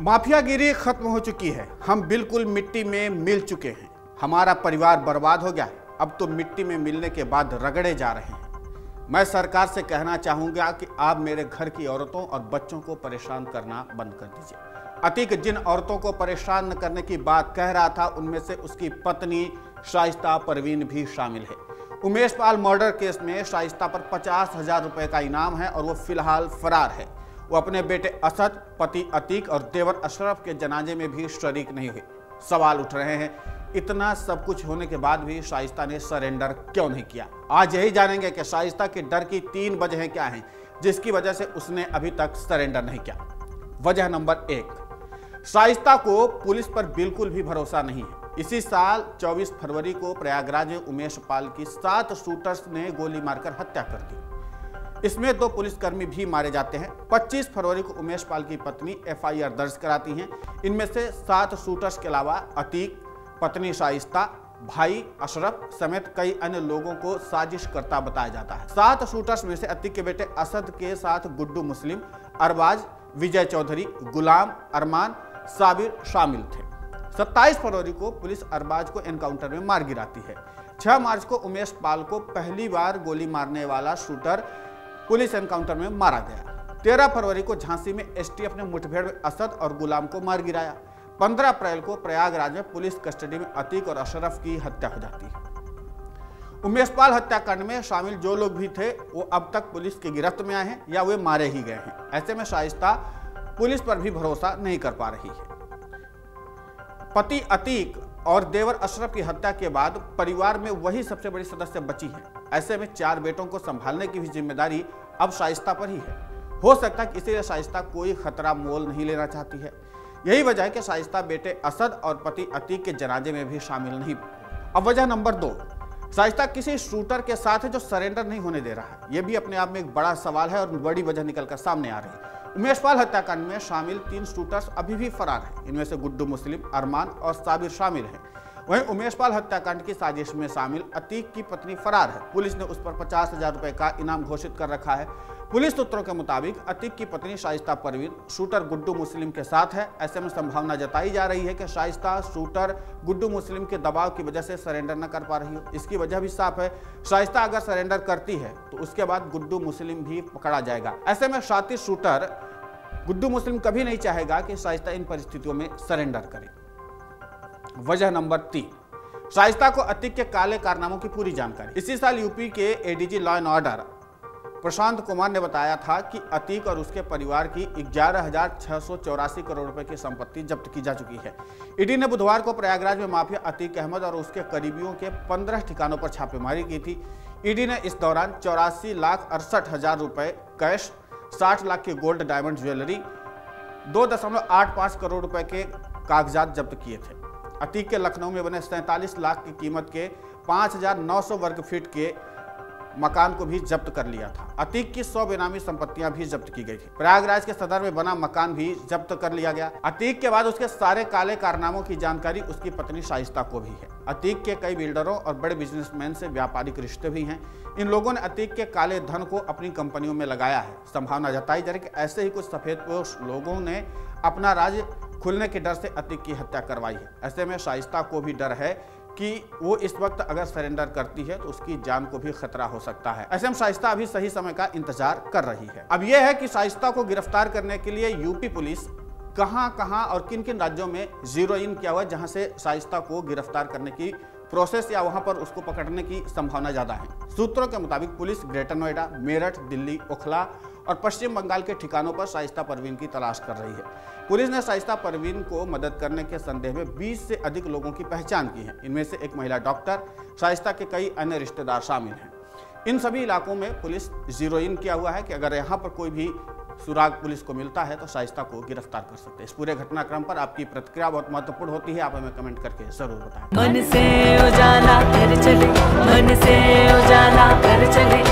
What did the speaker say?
माफियागिरी खत्म हो चुकी है। हम बिल्कुल मिट्टी में मिल चुके हैं। हमारा परिवार बर्बाद हो गया अब तो मिट्टी में मिलने के बाद रगड़े जा रहे हैं। मैं सरकार से कहना चाहूँगा कि आप मेरे घर की औरतों और बच्चों को परेशान करना बंद कर दीजिए। अतीक जिन औरतों को परेशान न करने की बात कह रहा था, उनमें से उसकी पत्नी शाइस्ता परवीन भी शामिल है। उमेश पाल मर्डर केस में शाइस्ता पर पचास हज़ार रुपए का इनाम है और वो फ़िलहाल फरार है। वो अपने बेटे असद, पति अतीक और देवर अशरफ के जनाजे में भी शरीक नहीं हुए। सवाल उठ रहे हैं, इतना सब कुछ होने के बाद भी शाइस्ता ने सरेंडर क्यों नहीं किया? आज यही जानेंगे कि शाइस्ता के डर की तीन वजहें क्या हैं, जिसकी वजह से उसने अभी तक सरेंडर नहीं किया। वजह नंबर एक, शाइस्ता को पुलिस पर बिल्कुल भी भरोसा नहीं है। इसी साल 24 फरवरी को प्रयागराज में उमेश पाल की सात शूटर्स ने गोली मारकर हत्या कर दी। इसमें दो पुलिसकर्मी भी मारे जाते हैं। 25 फरवरी को उमेश पाल की पत्नी एफआईआर दर्ज कराती हैं। इनमें से सात शूटर्स के अलावा अतीक, पत्नी शाइस्ता, भाई अशरफ समेत कई अन्य लोगों को साजिश करता बताया जाता है। सात शूटर्स में से अतीक के बेटे असद के साथ गुड्डू मुस्लिम, अरबाज, विजय चौधरी, गुलाम, अरमान, साबिर शामिल थे। 27 फरवरी को पुलिस अरबाज को एनकाउंटर में मार गिराती है। 6 मार्च को उमेश पाल को पहली बार गोली मारने वाला शूटर पुलिस एनकाउंटर में मारा गया। 13 फरवरी को झांसी में एसटीएफ ने मुठभेड़ में असद और गुलाम को मार गिराया। 15 अप्रैल को प्रयागराज में पुलिस कस्टडी में अतीक और अशरफ की हत्या हो जाती। है उमेश पाल हत्याकांड में शामिल जो लोग भी थे, वो अब तक पुलिस की गिरफ्त में आए हैं या वे मारे ही गए हैं। ऐसे में शाइस्ता पुलिस पर भी भरोसा नहीं कर पा रही है। पति अतीक और देवर अशरफ की हत्या के बाद परिवार में वही सबसे बड़ी सदस्य बची है। ऐसे में चार बेटों को संभालने की भी ज़िम्मेदारी अब शाइस्ता पर ही है। हो सकता है इसीलिए शाइस्ता कोई खतरा मोल नहीं लेना चाहती है। यही वजह है कि शाइस्ता बेटे असद और पति अतीक के जनाजे में भी शामिल नहीं। अब वजह नंबर दो, शाइस्ता किसी शूटर के साथ है जो सरेंडर नहीं होने दे रहा है। यह भी अपने आप में एक बड़ा सवाल है और बड़ी वजह निकलकर सामने आ रही है। उमेश पाल हत्याकांड में शामिल तीन शूटर्स अभी भी फरार हैं। इनमें से गुड्डू मुस्लिम, अरमान और साबिर शामिल हैं। वहीं उमेश पाल हत्याकांड की साजिश में शामिल अतीक की पत्नी फरार है। पुलिस ने उस पर पचास हज़ार रुपए का इनाम घोषित कर रखा है। पुलिस सूत्रों के मुताबिक अतीक की पत्नी शाइस्ता परवीन शूटर गुड्डू मुस्लिम के साथ है। ऐसे में संभावना जताई जा रही है कि शाइस्ता शूटर गुड्डू मुस्लिम के दबाव की वजह से सरेंडर न कर पा रही हो। इसकी वजह भी साफ़ है, शाइस्ता अगर सरेंडर करती है तो उसके बाद गुड्डू मुस्लिम भी पकड़ा जाएगा। ऐसे में शातिर शूटर गुड्डू मुस्लिम कभी नहीं चाहेगा कि शाइस्ता इन परिस्थितियों में सरेंडर करे। वजह नंबर तीन, शाइस्ता को अतीक के काले कारनामों की पूरी जानकारी। इसी साल यूपी के ADG law and order Prashant Kumar ने बताया था कि अतीक और उसके परिवार की ग्यारह करोड़ रुपए की संपत्ति जब्त की जा चुकी है। ईडी ने बुधवार को प्रयागराज में माफिया अतीक अहमद और उसके करीबियों के पंद्रह ठिकानों पर छापेमारी की थी। ईडी ने इस दौरान चौरासी लाख अड़सठ हज़ार रुपए कैश, साठ लाख की गोल्ड डायमंड ज्वेलरी, दो दशमलव आठ पाँच करोड़ रुपए के कागजात जब्त किए थे। अतीक के लखनऊ में बने सैंतालीस लाख की कीमत के 5,900 वर्ग फीट के मकान को भी जब्त कर लिया था। अतीक की सौ बेनामी संपत्तियाँ भी जब्त की गई थी। प्रयागराज के सदर में बना मकान भी जब्त कर लिया गया। अतीक के बाद उसके सारे काले कारनामों की जानकारी उसकी पत्नी शाइस्ता को भी है। अतीक के कई बिल्डरों और बड़े बिजनेसमैन से व्यापारिक रिश्ते भी हैं। इन लोगों ने अतीक के काले धन को अपनी कंपनियों में लगाया है। संभावना जताई जा रही कि ऐसे ही कुछ सफ़ेद लोगों ने अपना राज खुलने के डर से अतीक की हत्या करवाई है। ऐसे में शाइस्ता को भी डर है कि वो इस वक्त अगर सरेंडर करती है तो उसकी जान को भी खतरा हो सकता है। ऐसे में शाइस्ता अभी सही समय का इंतज़ार कर रही है। अब यह है कि शाइस्ता को गिरफ़्तार करने के लिए यूपी पुलिस कहाँ कहाँ और किन किन राज्यों में ज़ीरो इन किया हुआ जहाँ से शाइस्ता को गिरफ़्तार करने की प्रोसेस या वहाँ पर उसको पकड़ने की संभावना ज़्यादा है। सूत्रों के मुताबिक पुलिस ग्रेटर नोएडा, मेरठ, दिल्ली, ओखला और पश्चिम बंगाल के ठिकानों पर शाइस्ता परवीन की तलाश कर रही है। पुलिस ने शाइस्ता परवीन को मदद करने के संदेह में 20 से अधिक लोगों की पहचान की है। इनमें से एक महिला डॉक्टर, शाइस्ता के कई अन्य रिश्तेदार शामिल हैं। इन सभी इलाकों में पुलिस ज़ीरो इन किया हुआ है कि अगर यहाँ पर कोई भी सुराग पुलिस को मिलता है तो शाइस्ता को गिरफ़्तार कर सकते हैं। इस पूरे घटनाक्रम पर आपकी प्रतिक्रिया बहुत महत्वपूर्ण होती है। आप हमें कमेंट करके ज़रूर बताएँ। मन से उजाला कर चले, मन से उजाला कर चले।